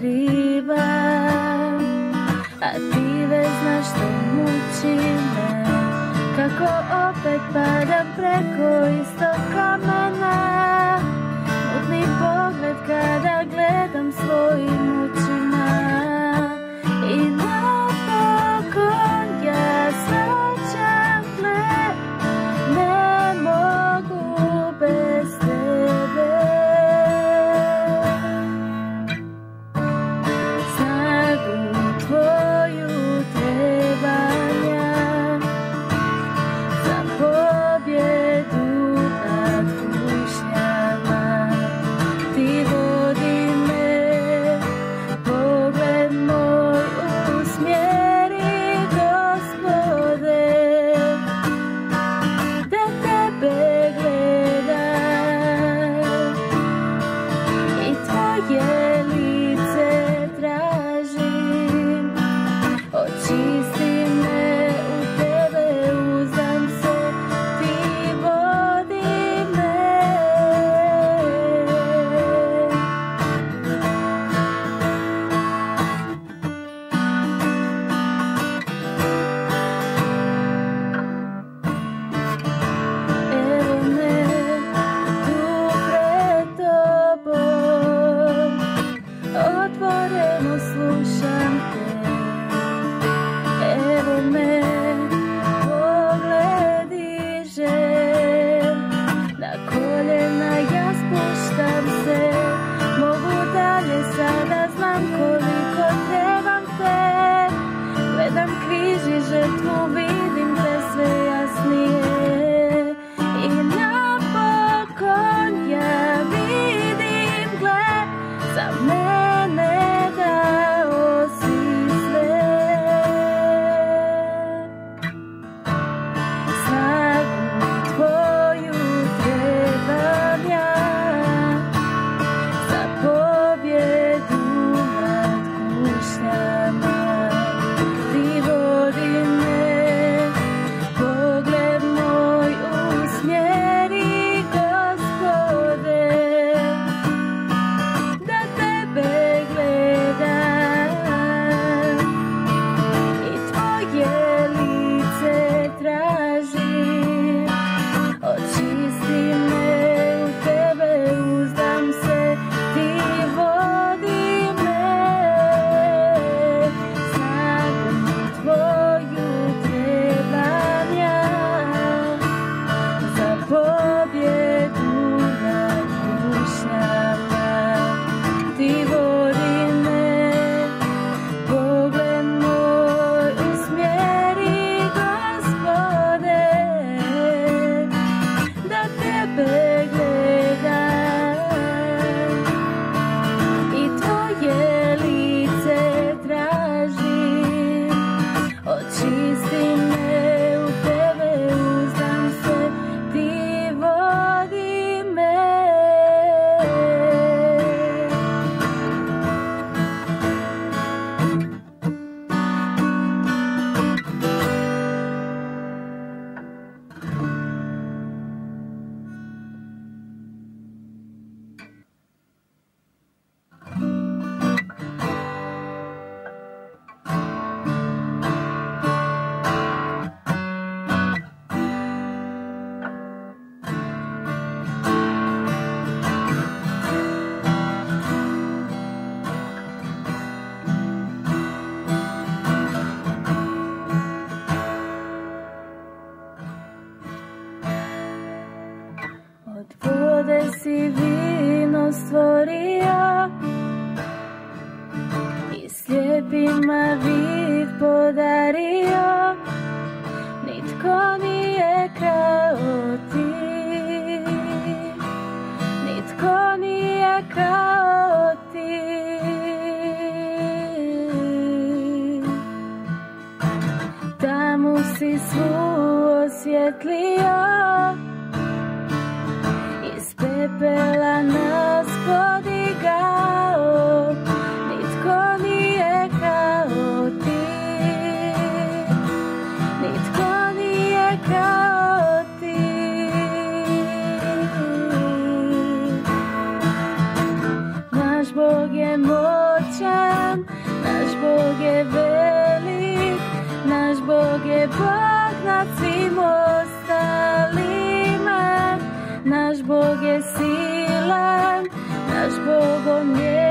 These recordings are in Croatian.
kriva A ti već znaš što muči me. Kako opet padam preko istog kamena Mutni pogled kada gledam svojim očima. svu osvjetlio. nas bogesila, nas bogonelas.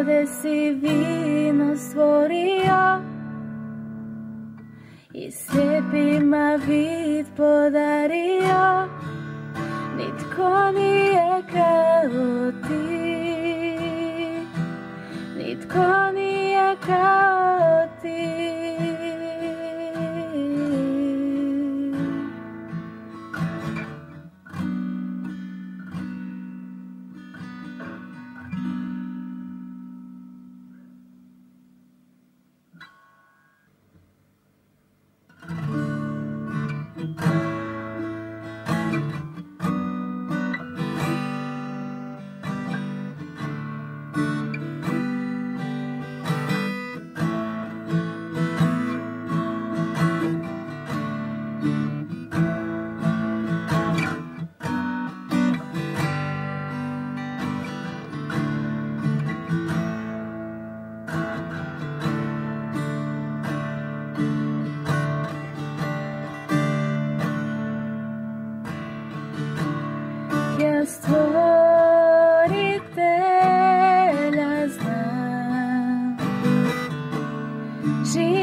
Gospode si vino stvorio I slijepima vid podario. Nitko nije kao ti. Nitko nije kao ti. see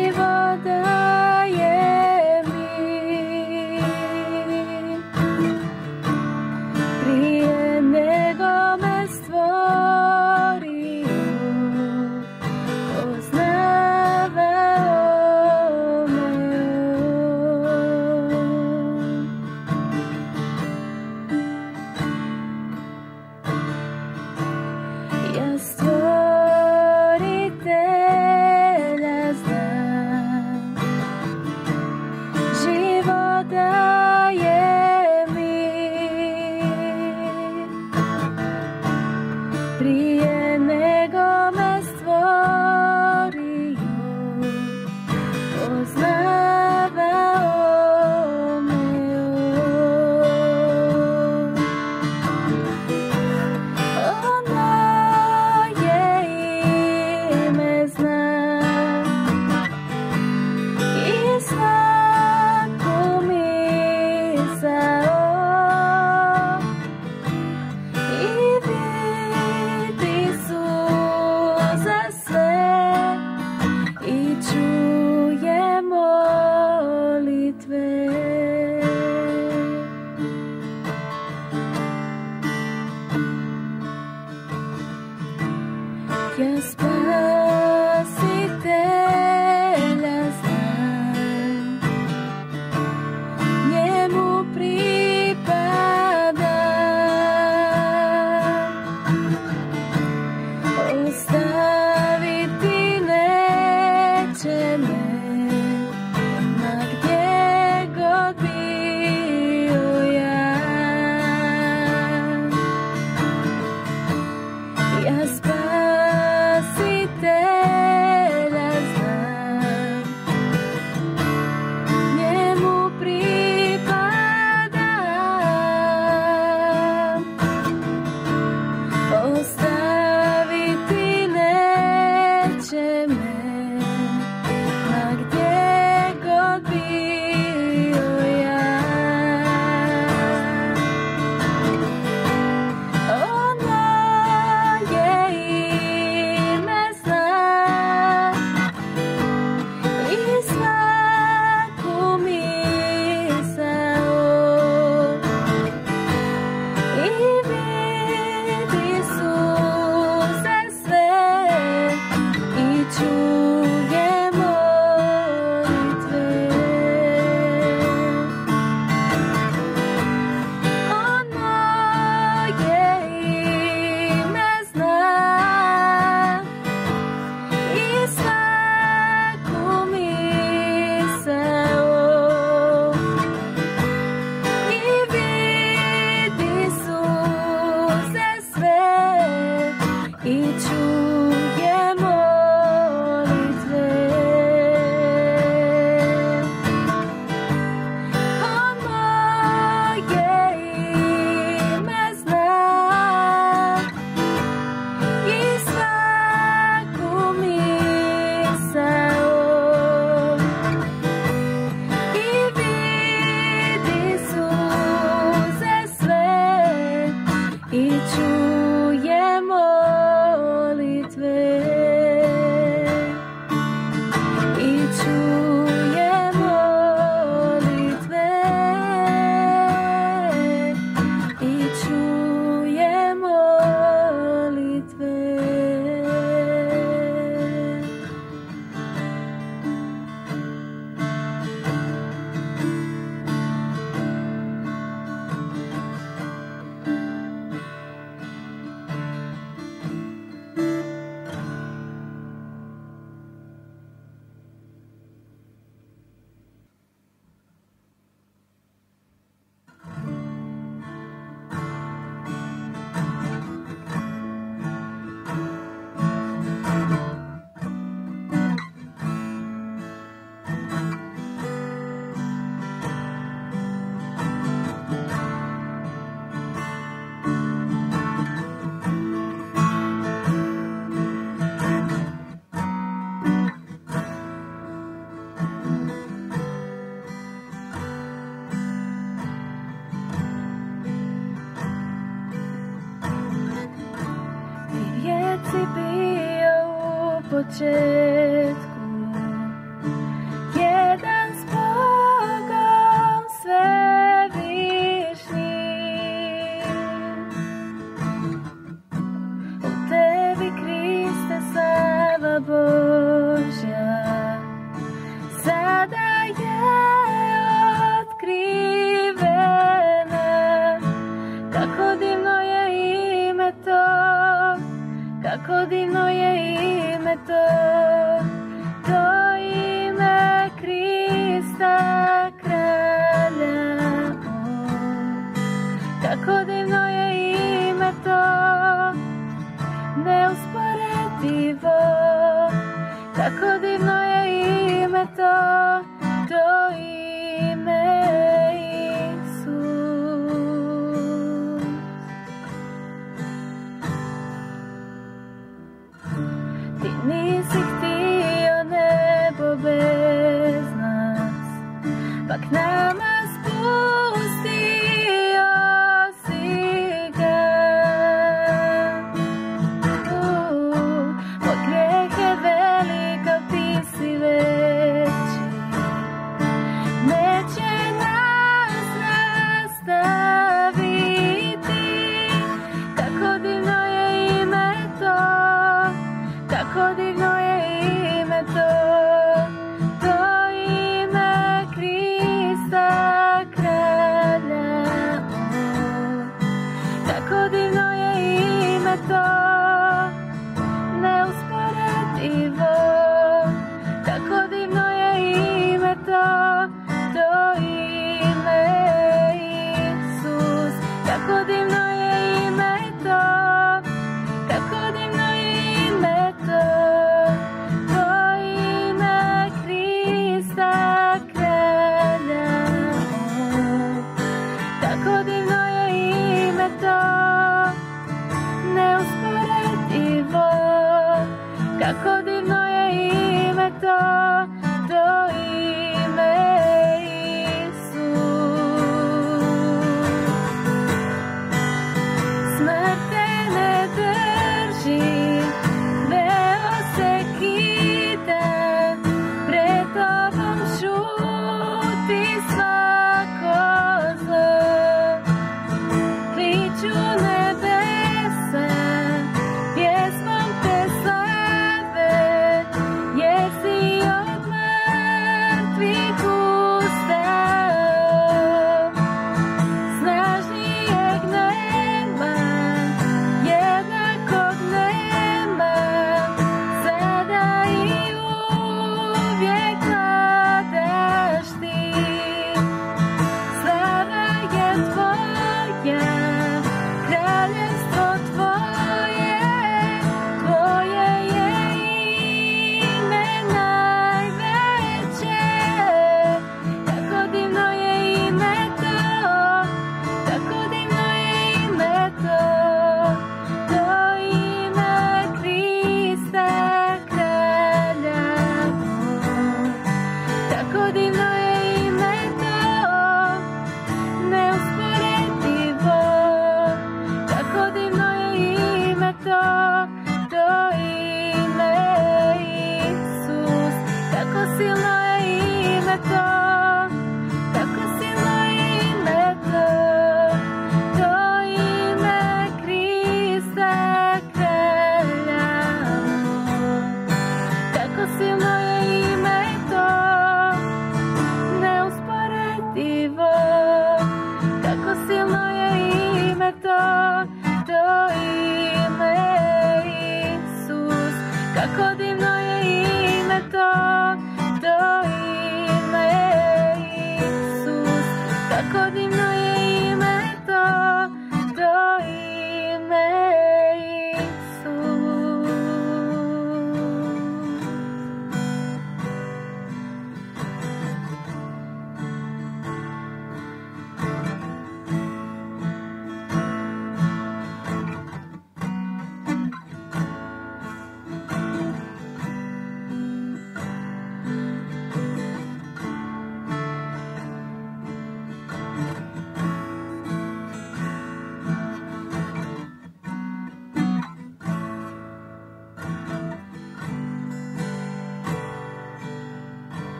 Tako di noi